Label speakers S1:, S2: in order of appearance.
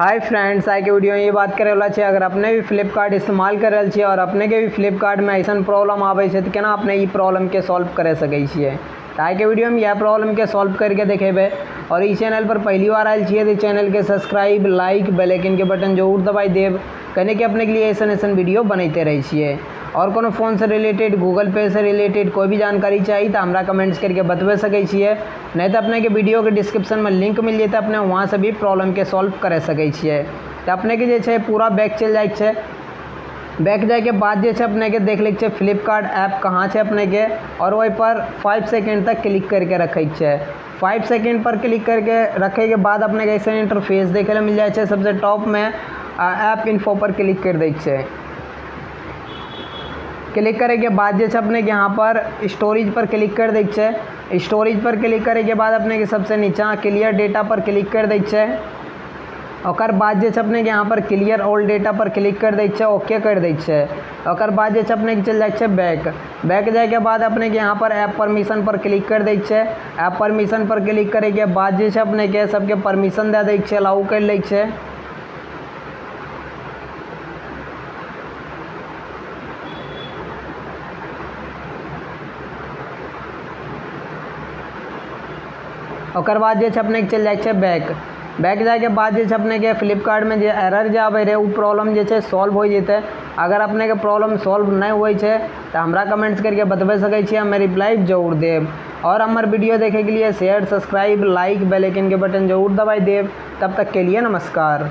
S1: Hi friends I के video में ये बात करे वाला छे, अगर अपने भी फ्लिपकार्ट इस्तेमाल कर रहा छे और अपने के भी फ्लिपकार्ट में ऐसा प्रॉब्लम आवे छे तो केना अपने ये प्रॉब्लम के सॉल्व कर सके छे? तो आई के वीडियो में यह प्रॉब्लम के सॉल्व करके देखेबे। और इस चैनल पर पहली बार आयल छे तो चैनल के सब्सक्राइब लाइक बेल आइकन के बटन ज़रूर दबाई देब, कने के अपने के लिए ऐसा ऐसा वीडियो बनते रहिए और कोनो फ़ोन से रिलेटेड गूगल पे से रिलेटेड कोई भी जानकारी चाहिए तो हमरा कमेंट्स करके बतबे सकै छियै। नहीं तो अपने के वीडियो के डिस्क्रिप्शन में लिंक मिल जेतै, अपने वहाँ से भी प्रॉब्लम के सॉल्व कर सकै छियै। तो अपने के जे पूरा बैक चल जाए बैक जाए के बाद जे अपने के देख लै छै फ्लिपकार्ट ऐप कहाँ छै अपने के और वही पर फाइव सेकेंड तक क्लिक करके रखे छै फाइव सेकेंड पर क्लिक करके रखे के बाद अपने के ऐसे इंटरफेस देखे मिल जाए सबसे टॉप में ऐप इन्फो पर क्लिक कर दै छै क्लिक करे के बाद जे अपने के यहाँ पर स्टोरेज पर क्लिक कर दै छै। स्टोरेज पर क्लिक करे के बाद अपने के सबसे नीचा क्लियर डेटा पर क्लिक कर दै छै। ओकर बाद जे अपने के यहाँ पर क्लियर ऑल डेटा पर क्लिक कर दै छै ओके कर दै छै। ओकर बाद जे अपने के चलि जाइ छै बैक बैक जाए के बाद अपने के यहाँ पर ऐप परमिशन पर क्लिक कर दै छै। ऐप परमिशन पर क्लिक करे के बाद जे अपने के सबके परमिशन दे दै छै अलाउ कर लै छै। ओकर बाद जे छै अपने के चलि बैक। बैक जाए के बाद जे अपने के फ्लिपकार्ट में एरर जो आबै रहे, उ प्रॉब्लम सॉल्व हो जेतै। अगर अपने के प्रॉब्लम सॉल्व नहीं होइ छै, तऽ हमरा कमेंट्स करके बतबे सकै हमें रिप्लाई ज़रूर देब। और हमार वीडियो देखे के लिए share subscribe like bell icon के बटन ज़रूर दबाई देब। तब तक के लिए नमस्कार।